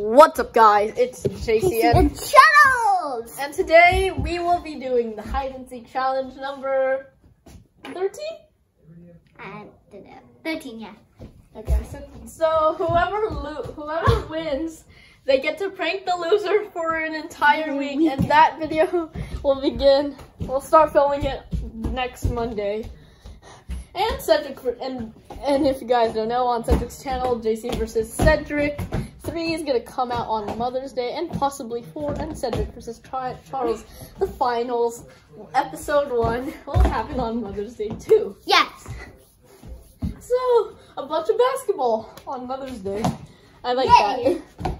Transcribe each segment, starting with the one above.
What's up, guys? It's JCN, And Charles! and today we will be doing the hide and seek challenge number 13. And uh, 13, yeah. Okay, so, so whoever whoever wins, they get to prank the loser for an entire week, and that video will begin. We'll start filming it next Monday. And Cedric, and and if you guys don't know, on Cedric's channel, JC versus Cedric. Three is gonna come out on Mother's Day, and possibly four, and Cedric versus Charles. The finals, episode one, will happen on Mother's Day too. Yes! So, a bunch of basketball on Mother's Day. I like Yay. that.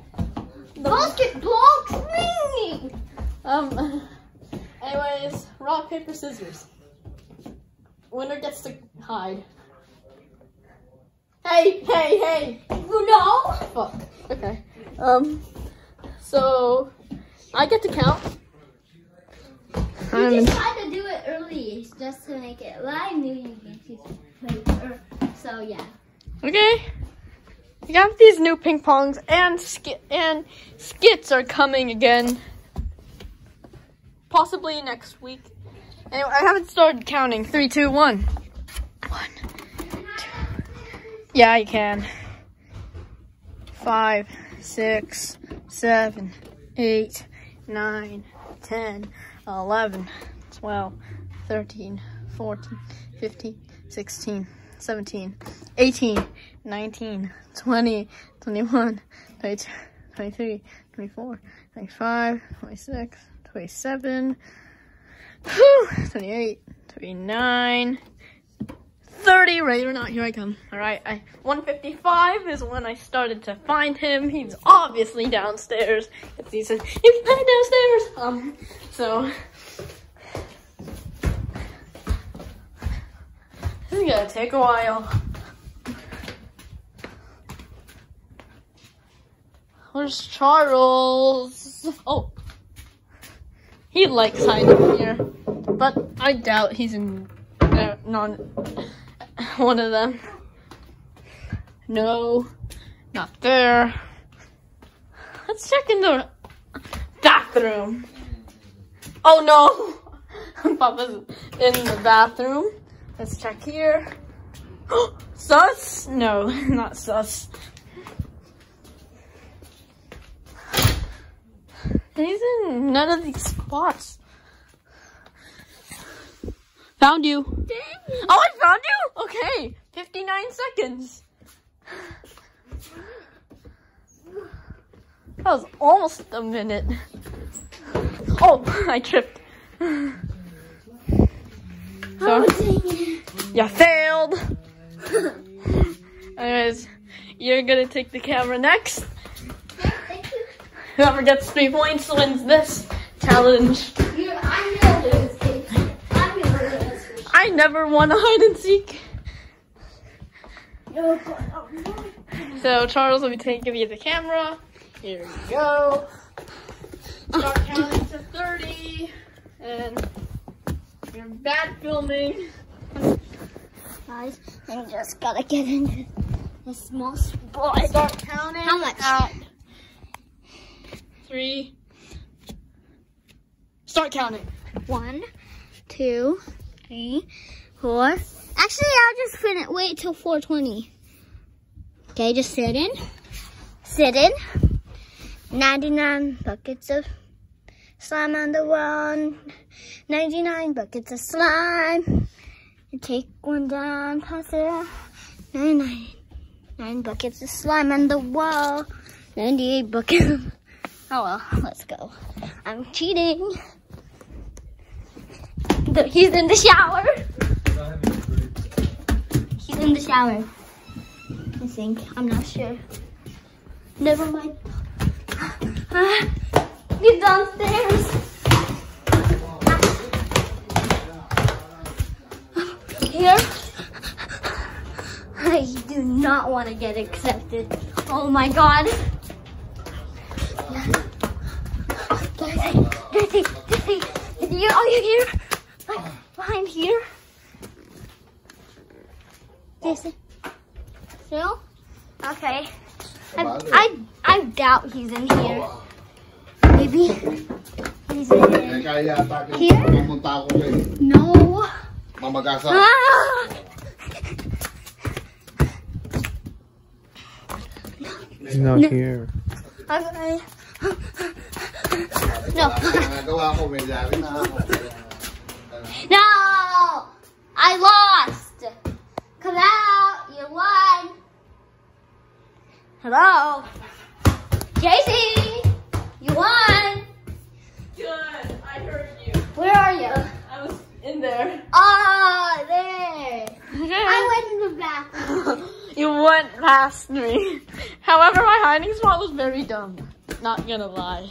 The- Basketball training! um, anyways, rock, paper, scissors. Winner gets to hide. Hey, hey, hey! You know? Fuck. Okay. Um, so, I get to count. We I'm- just tried to do it early just to make it. Well, I knew you get to paper. So, yeah. Okay. We got these new ping pongs and sk- and skits are coming again. Possibly next week. Anyway, I haven't started counting. Three, two, one. One. Yeah, you can. Five, six, seven, eight, nine, ten, eleven, twelve, thirteen, fourteen, fifteen, sixteen, seventeen, eighteen, nineteen, twenty, twenty-one, twenty-two, twenty-three, twenty-four, twenty-five, twenty-six, twenty-seven. Whew, 28, 29, 30, right or not, here I come. All right, I, 155 is when I started to find him. He's obviously downstairs. It's, he says, he's downstairs. Um, so, this is gonna take a while. Where's Charles? Oh, he likes hiding here, but I doubt he's in uh, non one of them. No, not there. Let's check in the bathroom. Oh no, Papa's in the bathroom. Let's check here. sus? No, not sus. He's in none of these spots. Found you. Oh, I found you? Okay. 59 seconds. That was almost a minute. Oh, I tripped. So, oh, you failed. Anyways, you're gonna take the camera next. Whoever gets three points wins this challenge. I never won a hide and seek. So Charles will be taking me the camera. Here we go. Start counting to 30. And you're bad filming. Guys, I just gotta get into the small spot. Start counting. How much? At three. Start counting. One, two, three, four. Actually, I'll just fin- wait till 420. Okay, just sit in. Sit in. 99 buckets of slime on the wall. 99 buckets of slime. You take one down, pass it out. 99 nine buckets of slime on the wall. 98 buckets. Oh well, let's go. I'm cheating. The- he's in the shower. He's in the shower. I think. I'm not sure. Never mind. He's downstairs. Here. I do not want to get accepted. Oh my god. You, are you here? Like, behind here? Jason? Phil? Okay. I, I, I I doubt he's in here. Maybe he's in kaya yata Here? pumunta ako kay No. mamagasa. Ah! He's not here. Okay. No. No! I lost! Come out! You won! Hello? JC! You won! Good. I heard you. Where are you? I was in there. Oh, there! I went in the bathroom. You went past me. However, my hiding spot was very dumb. Not gonna lie.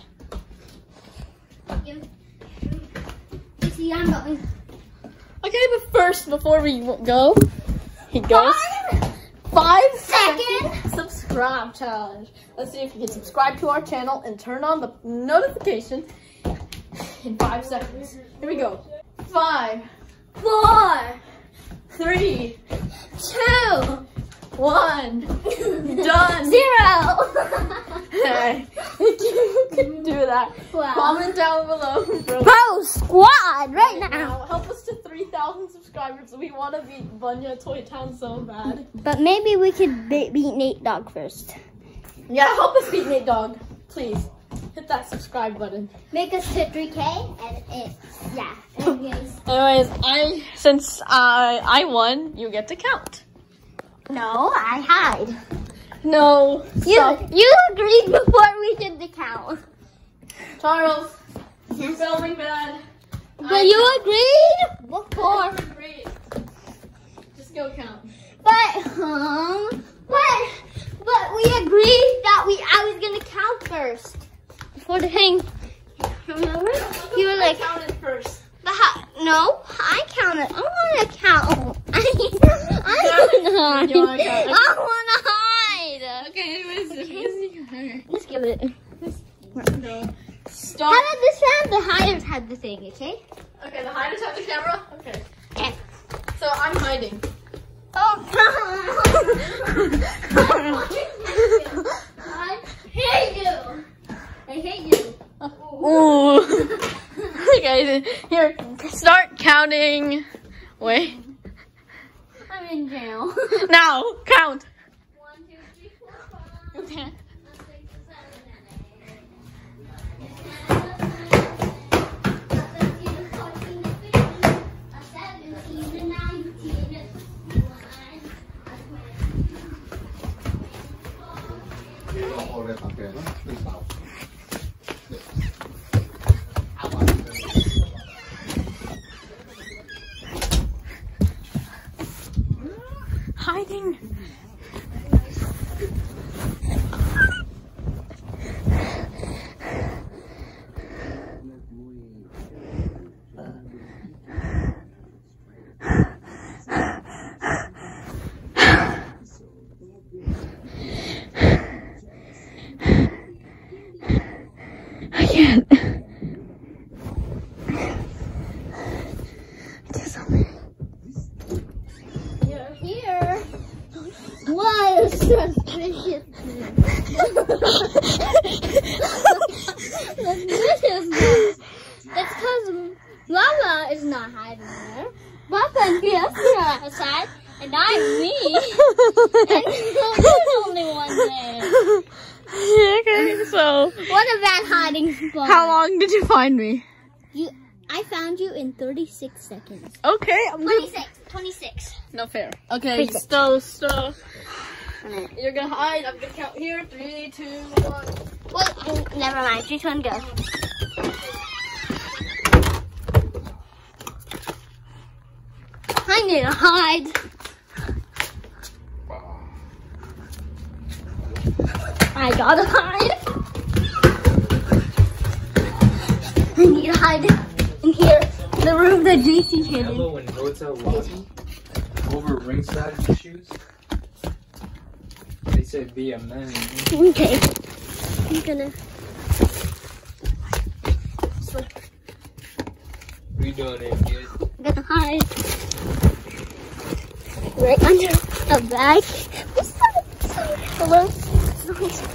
See, I'm going. Okay, but first, before we go, he goes five Second. second subscribe challenge. Let's see if you can subscribe to our channel and turn on the notification in five seconds. Here we go. Five, Four, three, two, one. Done. zero. Hey, you can do that. Wow. Comment down below. bro. Bro, squad right now. Now, help us to 3,000 subscribers. We want to beat Bunya Toy Town so bad. But maybe we could be- beat Nate Dog first. Yeah, help us beat Nate Dog. Please. Hit that subscribe button. Make us to 3K and it, yeah. Anyways. Anyways, I since I I won, you get to count. No, I hide. No. You Stop. you agreed before we did the count. Charles, you're filming bad. But you agreed before. Great. Just go count. But um, but but we agreed that we I was gonna count first before the thing. Remember? You were like, counted first. but how, no, I counted. I want to count. I, I want to? I want to. Okay, anyways, okay. Let's give it. Let's Go. How Stop. about this round? The hiders had the thing, okay? Okay, the hiders have the camera. Okay. Okay. So I'm hiding. Oh, I hate you. I hate you. Ooh. okay, here, start counting. Wait. I'm in jail. Now, count. One, two, three, four, five, Okay. six, seven, eight, nine, ten, eleven, twelve, thirteen, fourteen, fifteen, seventeen, nineteen, Ako ulit ang pera. Please stop. Hiding. I can't. Do something. You're here. What a suspicious Suspiciousness. It's because Mama is not hiding there. Papa and Fiesta are outside, and I'm me. And there's only one there. Okay, so What a bad hiding spot. how long did you find me? You, I found you in 36 seconds. Okay, I'm good. 26. 26. No fair. Okay, Perfect. so so you're gonna hide. I'm gonna count here. Three, two, one. Wait, oh, mm, never mind. Three, two, one, go. I need to hide. I gotta hide. I need to hide in here. The room that JC hid in. Hello and Rota walk over ringside in shoes. They said be a man. Okay. I'm gonna. We doing it, kid. I'm gonna hide right under a bag. Hello.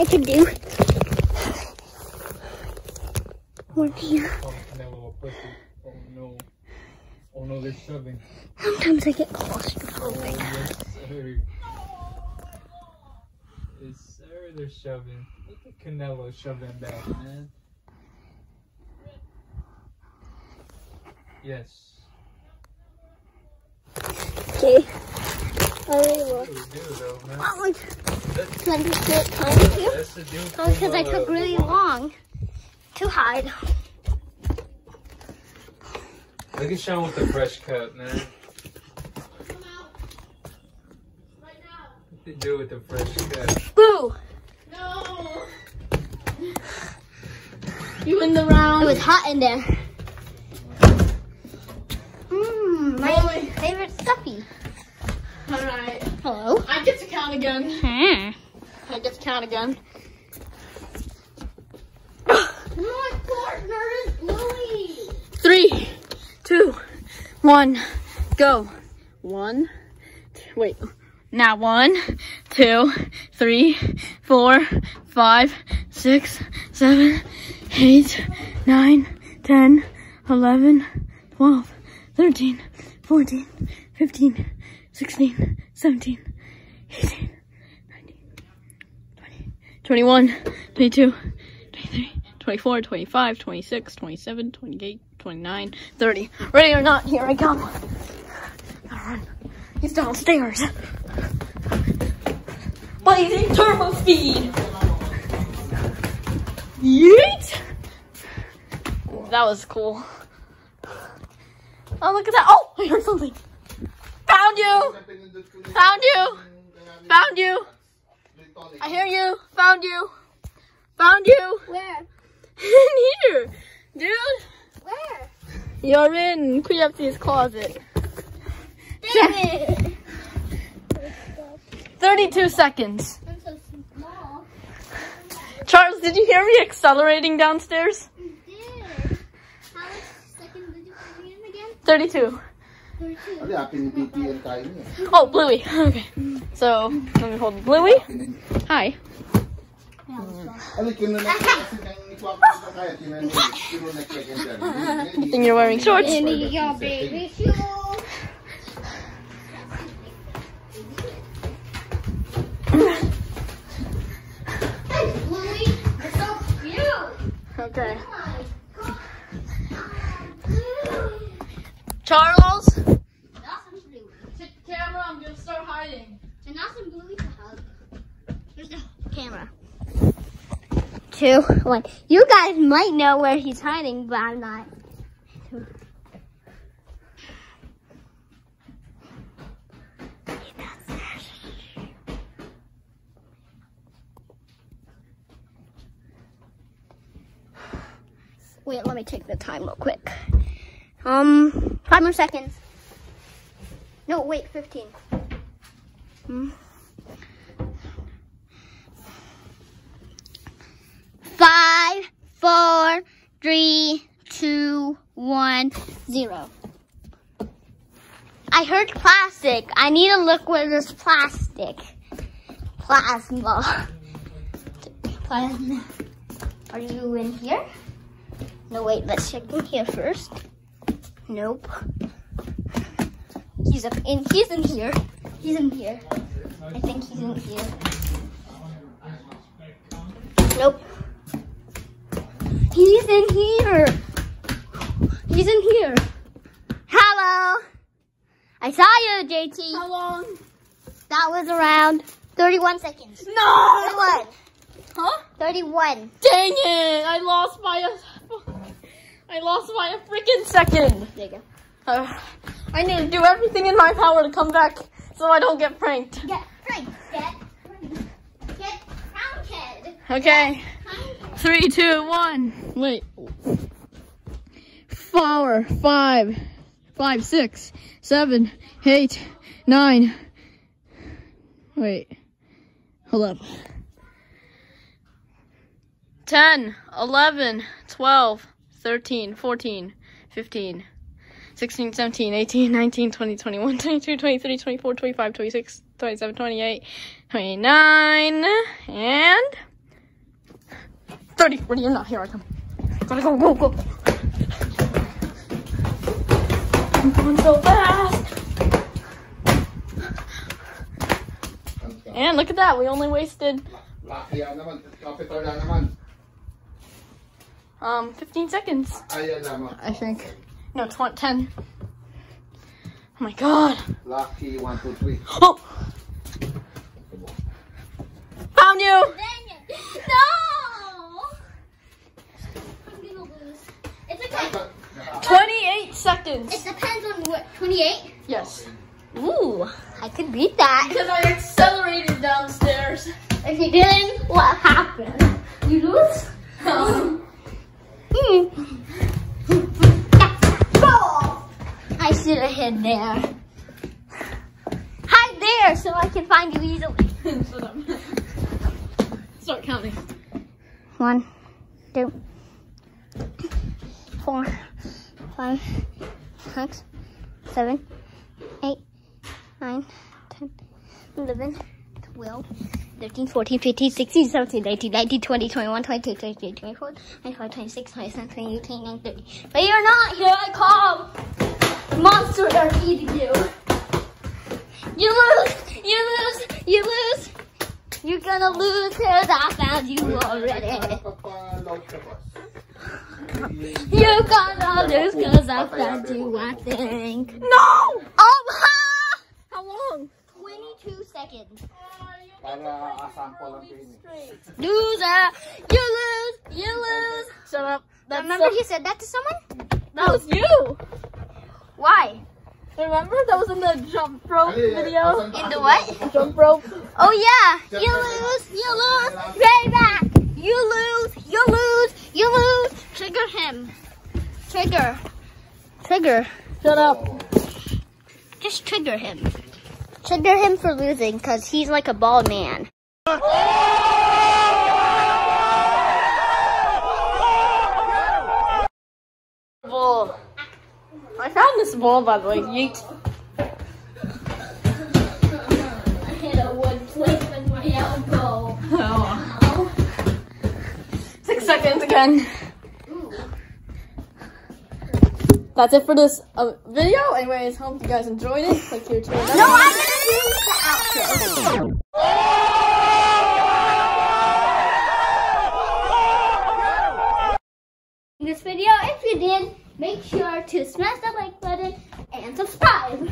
I can do. One. Oh, Canelo, pussy. Oh no. Oh no, they're shoving. Sometimes I get Oh, claustrophobic. yes, sir. Yes, sir, they're shoving. Look at Canelo shoving back, man. Yes. Okay. I really will. What do we do, though, man? Oh, like, That's, can I just do it kind of here? that's the dude Oh, because I took really long to hide. Look at Sean with the fresh cut, man. What they do with the fresh cut? Boo! No. You win the round. It round. was hot in there. Mmm, my Boy. favorite stuffy. All right. Hello. I get to count again. Hmm. I get to count again. My partner is Bluey. Three, two, one, go. One, two, wait. Now one, two, three, four, five, six, seven, eight, nine, ten, eleven, twelve, thirteen, fourteen, fifteen, sixteen, seventeen, eighteen, nineteen, twenty, twenty-one, twenty-two, twenty-three, twenty-four, twenty-five, twenty-six, twenty-seven, twenty-eight, twenty-nine, thirty. Ready or not, here I come. Gotta run. He's downstairs. Blazing turbo speed. Yeet. That was cool. Oh, look at that. Oh, I heard something. Found you. Found you. Found you. I hear you. Found you. Found you. Where? In here. Dude, Where? you're in Kuyapti's closet. David. 32 seconds. I'm so small. Charles, did you hear me accelerating downstairs? You did. How much seconds did you put me in again? 32. 32. Ano, apin ni BPN tayo niya. Oh, Bluey. Okay. So, let me hold Bluey. Hi. I think you're wearing shorts. Into your baby shoes. Bluey, you're so cute. Okay. Charles. Awesome Bluey. Take the camera. I'm gonna start hiding. And awesome Bluey to hug. There's the camera. Two, one. You guys might know where he's hiding, but I'm not. Wait, let me take the time real quick. Um, five more seconds. No, wait, 15. Hmm. Five, four, three, two, one, zero. I heard plastic. I need to look where there's plastic. Plasma. Plasma. Are you in here? No, wait, let's check in here first. Nope. He's up in, he's in here. He's in here. I think he's in here. Nope. He's in here. He's in here. Hello. I saw you, JT. How long? That was around 31 seconds. No! 31. Huh? 31. Dang it! I lost by a. I lost by a freaking second. There you go. Uh, I need to do everything in my power to come back so I don't get pranked. Get Frank. Get Frank. Get crowned. Okay. Three, two, one. Wait. Four, five, five, six, seven, eight, nine. Wait. Hold up. 10, 11, 12, 13, 14, 15, 16, 17, 18, 19, 20, 21, 22, 23, 24, 25, 26, 27, 28, 29, and 30. Ready or not, here I come. Gotta go, go, go. I'm going so fast. And look at that, we only wasted Lucky yan naman. Capital na naman. um 15 seconds. I think. No, 20, 10. Oh my god. Lucky 1, 2, 3. Oh! Found you! No! I'm gonna lose. It's okay. 28 seconds. It depends on what, 28? Yes. Ooh, I could beat that. Because I accelerated downstairs. If you didn't, what happened? You lose? Hmm. Go! I should have hid there. Hide there so I can find you easily. Start counting. One, two, four, five, six, seven, eight, nine, ten, eleven, twelve, thirteen, fourteen, fifteen, sixteen, seventeen, eighteen, nineteen, twenty, twenty-one, twenty-two, twenty-three, twenty-four, twenty-five, twenty-six, twenty-seven, twenty-eight, twenty-nine, thirty. But you're not. Here I come. Monsters are eating you. You lose. You lose. You lose. You're gonna lose because I found you already. Napapaload ka boss. You're gonna lose because I found you, I think. No! Oh, ha! How long? 22 seconds. Para asample lang din. Loser! You lose! You lose! Shut up. That's Remember so- he said that to someone? that was you. Why? Remember that was in the jump rope video? In the what? Jump rope. Oh yeah! You lose! You lose! Payback! You lose! You lose! You lose! Trigger him. Trigger. Trigger. Shut up. Just trigger him. Trigger him for losing because he's like a bald man. Bull. I found this ball by the way. Yeet. That's it for this uh, video. Anyways, hope you guys enjoyed it. Click here to No, I'm gonna do the outro. This video, if you did, make sure to smash that like button and subscribe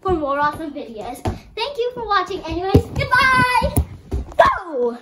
for more awesome videos. Thank you for watching anyways. Goodbye! Go!